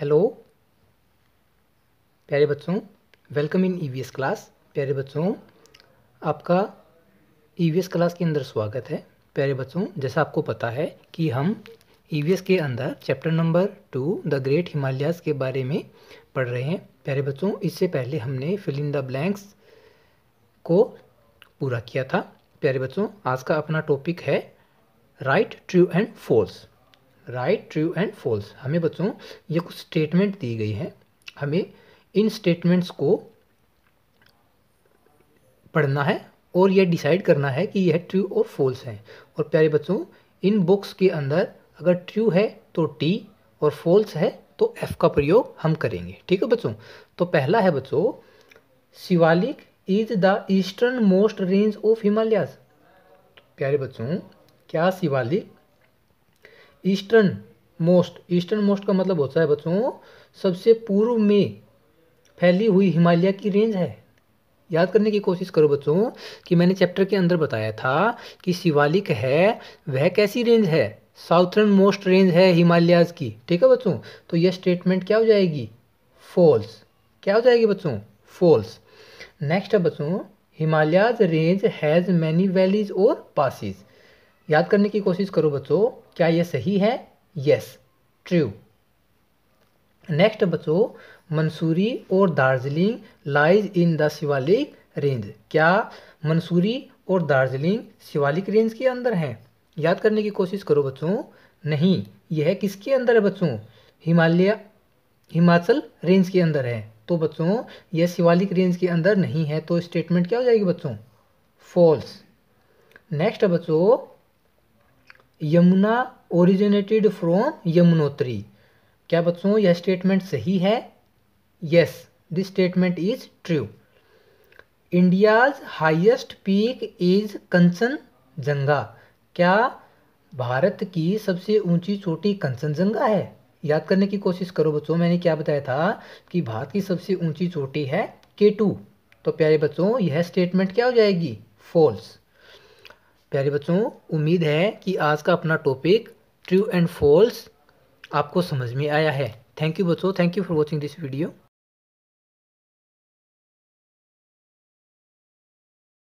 Hello प्यारे बच्चों welcome in EVS class प्यारे बच्चों, आपका ईवीएस क्लास के अंदर स्वागत है। प्यारे बच्चों, जैसा आपको पता है कि हम ईवीएस के अंदर chapter number two the great Himalayas के बारे में पढ़ रहे हैं। प्यारे बच्चों, इससे पहले हमने फिल इन द ब्लैंक्स को पूरा किया था। प्यारे बच्चों, आज का अपना टॉपिक है right true and false right true and false हमें बच्चों, ये कुछ स्टेटमेंट दी गई है। हमें इन स्टेटमेंट्स को पढ़ना है और यह डिसाइड करना है कि यह ट्रू और फॉल्स है। और प्यारे बच्चों, इन बुक्स के अंदर अगर ट्रू है तो टी और फॉल्स है तो एफ़ का प्रयोग हम करेंगे। ठीक है बच्चों? तो पहला है बच्चों, Shivalik is the easternmost range of Himalayas प्यारे बच्चों, क्या Shivalik eastern most eastern most का मतलब होता है बच्चों, सबसे पूर्व में फैली हुई हिमालय की रेंज है। याद करने की कोशिश करो बच्चों, कि मैंने चैप्टर के अंदर बताया था कि शिवालिक है, वह कैसी रेंज है? साउथर्न मोस्ट रेंज है हिमालयाज की। ठीक है बच्चों? तो यह स्टेटमेंट क्या हो जाएगी? फॉल्स क्या हो जाएगी बच्चों? फॉल्स नेक्स्ट है बच्चों Himalayas range has many valleys और पासिस याद करने की कोशिश करो बच्चों, क्या यह सही है? यस ट्रू नेक्स्ट बच्चों, मंसूरी और Darjeeling lies in the Shivalik range क्या मंसूरी और दार्जिलिंग शिवालिक रेंज के अंदर हैं? याद करने की कोशिश करो बच्चों। नहीं, यह किसके अंदर है बच्चों? हिमालय, हिमाचल रेंज के अंदर है। तो बच्चों, यह शिवालिक रेंज के अंदर नहीं है तो स्टेटमेंट क्या हो जाएगी बच्चों? फॉल्स नेक्स्ट बच्चों यमुना ओरिजिनेटेड फ्रॉम यमुनोत्री। क्या बच्चों, यह स्टेटमेंट सही है? Yes this statement is true India's highest peak is Kanchenjunga क्या भारत की सबसे ऊँची चोटी कंचनजंगा है? याद करने की कोशिश करो बच्चों, मैंने क्या बताया था कि भारत की सबसे ऊँची चोटी है के टू तो प्यारे बच्चों, यह स्टेटमेंट क्या हो जाएगी? फॉल्स प्यारे बच्चों, उम्मीद है कि आज का अपना टॉपिक ट्रू एंड फॉल्स आपको समझ में आया है। थैंक यू बच्चों thank you for watching this video